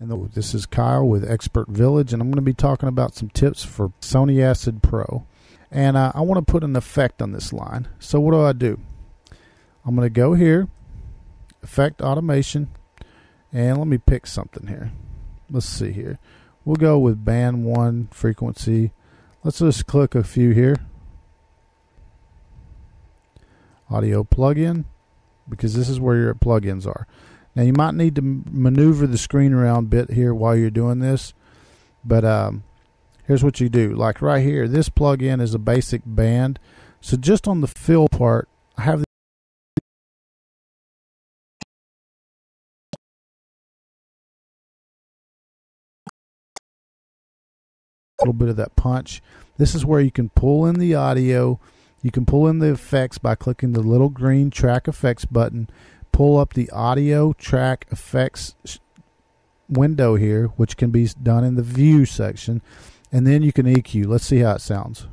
And this is Kyle with Expert Village, and I'm going to be talking about some tips for Sony Acid Pro. And uh, I want to put an effect on this line. So what do I do? I'm going to go here, Effect Automation, and let me pick something here. Let's see here. We'll go with Band 1 Frequency. Let's just click a few here. Audio plugin, because this is where your plugins are. Now you might need to maneuver the screen around a bit here while you're doing this, but um, here's what you do. Like right here, this plugin is a basic band. So just on the fill part, I have a little bit of that punch. This is where you can pull in the audio. You can pull in the effects by clicking the little green track effects button pull up the audio track effects window here, which can be done in the view section, and then you can EQ. Let's see how it sounds.